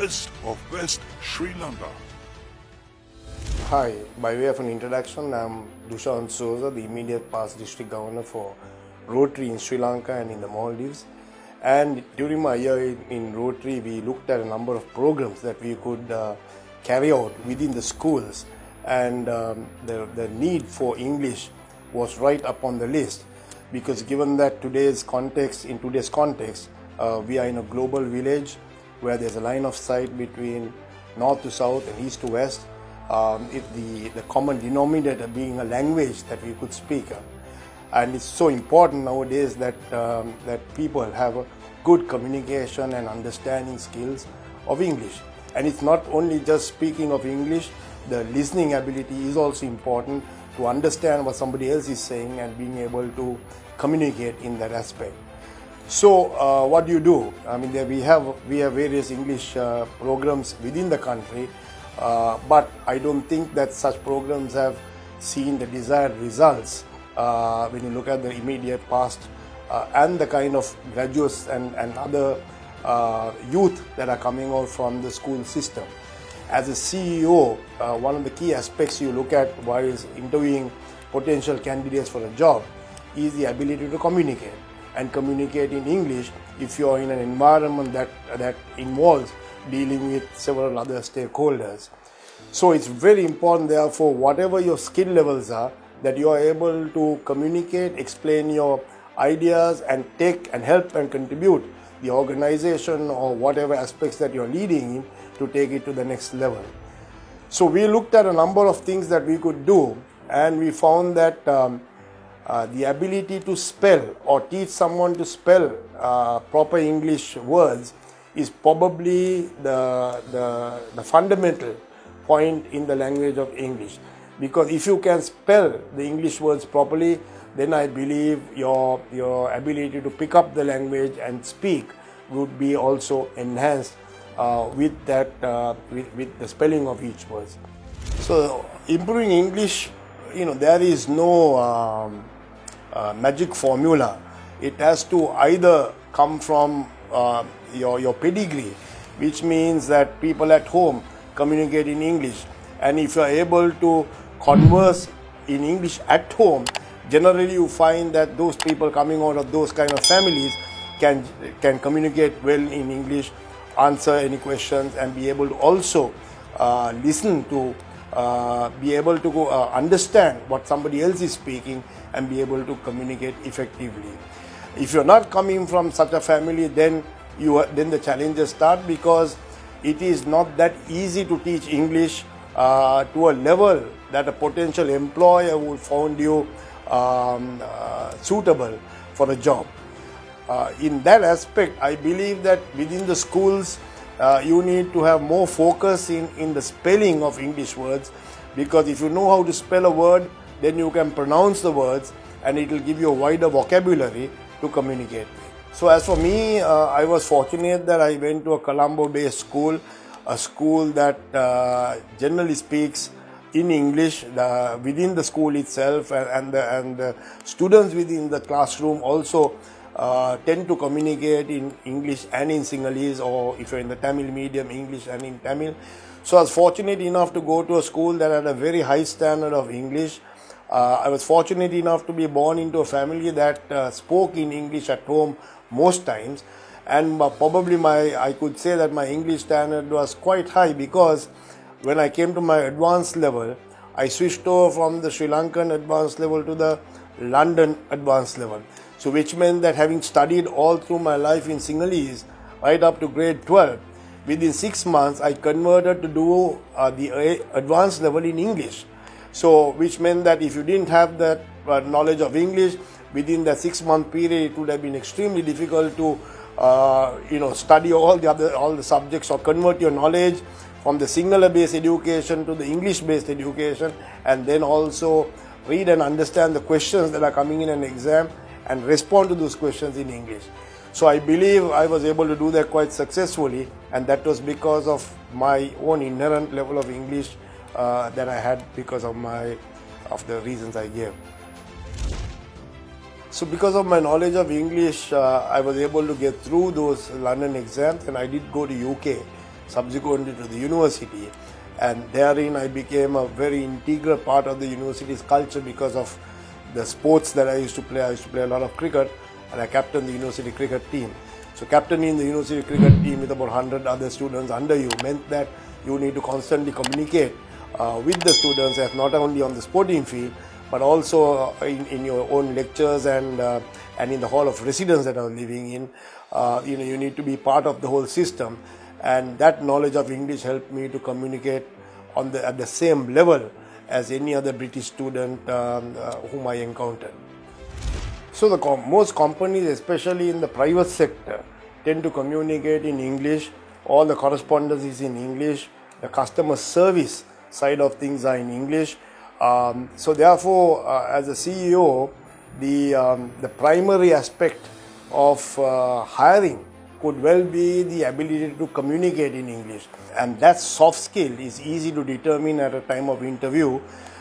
best of best Sri Lanka. Hi, by way of an introduction, I'm Dushan Soza, the immediate past district governor for Rotary in Sri Lanka and in the Maldives. And during my year in, in Rotary, we looked at a number of programs that we could uh, carry out within the schools. And um, the, the need for English was right up on the list because given that today's context, in today's context, uh, we are in a global village where there's a line of sight between north to south and east to west. Um, if the, the common denominator being a language that we could speak. Uh, and it's so important nowadays that, um, that people have a good communication and understanding skills of English. And it's not only just speaking of English, the listening ability is also important to understand what somebody else is saying and being able to communicate in that aspect. So, uh, what do you do? I mean, there we have we have various English uh, programs within the country, uh, but I don't think that such programs have seen the desired results uh, when you look at the immediate past uh, and the kind of graduates and, and other uh, youth that are coming out from the school system. As a CEO, one of the key aspects you look at while interviewing potential candidates for a job is the ability to communicate and communicate in English if you are in an environment that, that involves dealing with several other stakeholders. So it's very important, therefore, whatever your skill levels are, that you are able to communicate, explain your ideas, and take and help and contribute the organization or whatever aspects that you're leading in to take it to the next level. So we looked at a number of things that we could do, and we found that um, uh, the ability to spell or teach someone to spell uh, proper English words is probably the, the, the, fundamental point in the language of English. Because if you can spell the English words properly, then I believe your, your ability to pick up the language and speak would be also enhanced uh, with that uh, with, with the spelling of each word. So improving English, you know, there is no um, uh, magic formula. It has to either come from uh, your, your pedigree, which means that people at home communicate in English. And if you are able to converse in English at home, generally you find that those people coming out of those kind of families can, can communicate well in English, answer any questions, and be able to also uh, listen to uh, be able to go, uh, understand what somebody else is speaking and be able to communicate effectively. If you're not coming from such a family, then you then the challenges start because it is not that easy to teach English uh, to a level that a potential employer would find you um, uh, suitable for a job. Uh, in that aspect, I believe that within the schools, uh, you need to have more focus in, in the spelling of English words because if you know how to spell a word, then you can pronounce the words and it will give you a wider vocabulary to communicate. So, as for me, uh, I was fortunate that I went to a Colombo based school, a school that uh, generally speaks in English within the school itself, and, and, the, and the students within the classroom also uh, tend to communicate in English and in Sinhalese, or if you're in the Tamil medium, English and in Tamil. So I was fortunate enough to go to a school that had a very high standard of English. Uh, I was fortunate enough to be born into a family that uh, spoke in English at home most times, and probably my I could say that my English standard was quite high because when I came to my advanced level, I switched over from the Sri Lankan advanced level to the London advanced level. So, which meant that having studied all through my life in Sinhalese, right up to grade 12, within six months I converted to do uh, the advanced level in English. So, which meant that if you didn't have that uh, knowledge of English within that six month period, it would have been extremely difficult to, uh, you know, study all the other all the subjects or convert your knowledge from the Sinhala based education to the English based education, and then also read and understand the questions that are coming in an exam and respond to those questions in English. So I believe I was able to do that quite successfully, and that was because of my own inherent level of English uh, that I had because of my of the reasons I gave. So because of my knowledge of English, uh, I was able to get through those London exams, and I did go to UK subsequently to the university. And therein, I became a very integral part of the university's culture because of the sports that I used to play. I used to play a lot of cricket, and I captained the university cricket team. So, captaining the university cricket team with about 100 other students under you meant that you need to constantly communicate uh, with the students, as not only on the sporting field, but also uh, in, in your own lectures and uh, and in the hall of residence that I was living in. Uh, you know, you need to be part of the whole system, and that knowledge of English helped me to communicate on the at the same level as any other British student um, uh, whom I encountered. So the com- most companies, especially in the private sector, tend to communicate in English. All the correspondence is in English. The customer service side of things are in English. Um, so therefore, uh, as a CEO, the um, the primary aspect of uh, hiring could well be the ability to communicate in English, and that soft skill is easy to determine at a time of interview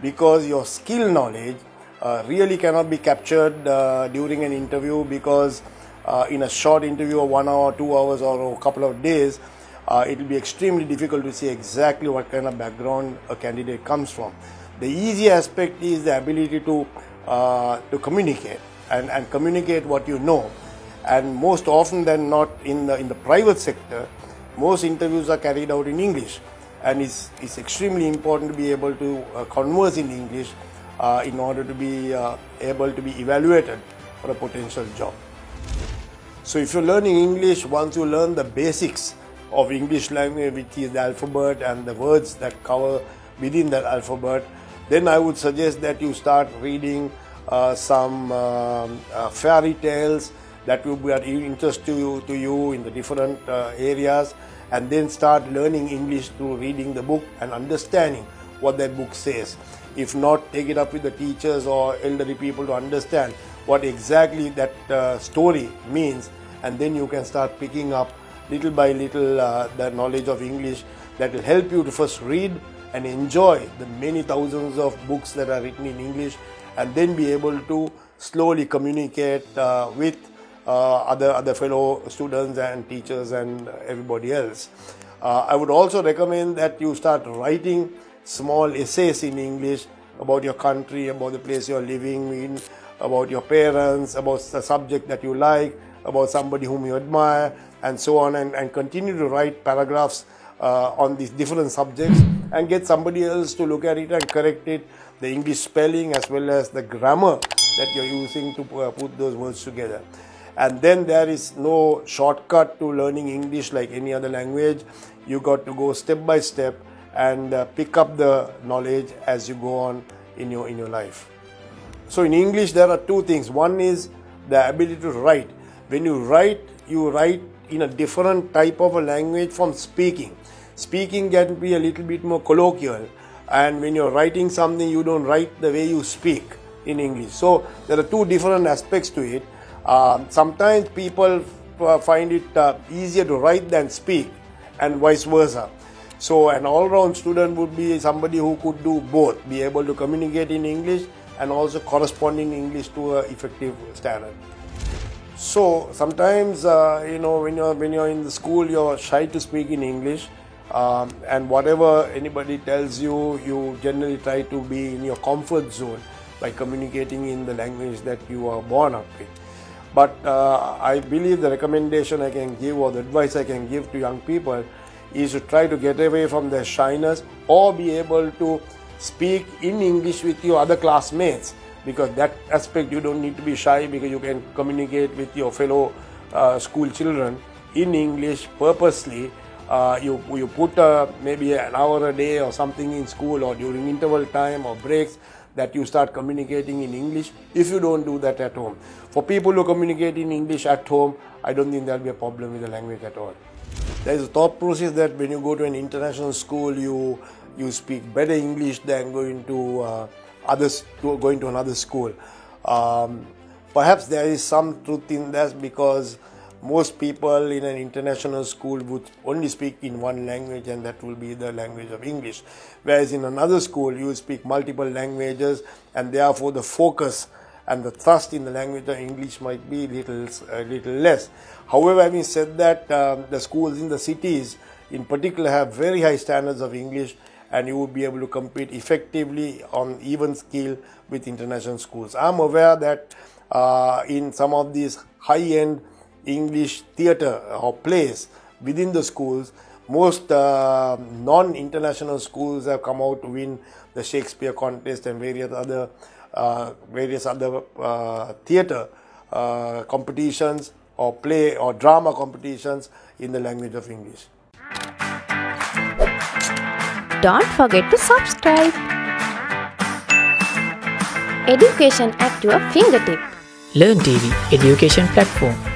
because your skill knowledge uh, really cannot be captured uh, during an interview because uh, in a short interview of one hour, two hours, or a couple of days, uh, it will be extremely difficult to see exactly what kind of background a candidate comes from. The easy aspect is the ability to uh, to communicate and, and communicate what you know. And most often than not in the in the private sector, most interviews are carried out in English, and it's it's extremely important to be able to uh, converse in English uh, in order to be uh, able to be evaluated for a potential job. So if you're learning English, once you learn the basics of English language, which is the alphabet and the words that cover within that alphabet, then I would suggest that you start reading uh, some um, uh, fairy tales that will be of interest to you, to you in the different uh, areas, and then start learning English through reading the book and understanding what that book says. If not, take it up with the teachers or elderly people to understand what exactly that uh, story means, and then you can start picking up little by little uh, the knowledge of English that will help you to first read and enjoy the many thousands of books that are written in English, and then be able to slowly communicate uh, with other other fellow students and teachers and everybody else. Uh, I would also recommend that you start writing small essays in English about your country, about the place you're living in, about your parents, about the subject that you like, about somebody whom you admire, and so on, and, and continue to write paragraphs uh, on these different subjects and get somebody else to look at it and correct it, the English spelling as well as the grammar that you're using to uh, put those words together. And then there is no shortcut to learning English like any other language. You got to go step by step and uh, pick up the knowledge as you go on in your in your life. So in English there are two things. One is the ability to write. When you write, you write in a different type of a language from speaking. Speaking can be a little bit more colloquial, and when you're writing something, you don't write the way you speak in English. So there are two different aspects to it. Uh, sometimes people uh, find it uh, easier to write than speak, and vice versa. So an all-round student would be somebody who could do both, be able to communicate in English and also correspond in English to an effective standard. So sometimes uh, you know when you're when you're in the school, you're shy to speak in English, um, and whatever anybody tells you, you generally try to be in your comfort zone by communicating in the language that you are born up with. But uh, I believe the recommendation I can give or the advice I can give to young people is to try to get away from their shyness or be able to speak in English with your other classmates because that aspect you don't need to be shy because you can communicate with your fellow uh, school children in English purposely. Uh, you you put uh, maybe an hour a day or something in school or during interval time or breaks that you start communicating in English if you don't do that at home. For people who communicate in English at home, I don't think there'll be a problem with the language at all. There is a thought process that when you go to an international school, you you speak better English than going to uh, others going to another school. Um, perhaps there is some truth in that because most people in an international school would only speak in one language and that will be the language of English. Whereas in another school you speak multiple languages and therefore the focus and the thrust in the language of English might be little a little less. However, having said that, um, the schools in the cities in particular have very high standards of English and you would be able to compete effectively on even scale with international schools. I'm aware that uh, in some of these high-end English theatre or plays within the schools, most uh, non-international schools have come out to win the Shakespeare contest and various other uh, various other uh, theatre uh, competitions or play or drama competitions in the language of English. Don't forget to subscribe. Education at your fingertip. Learn TV education platform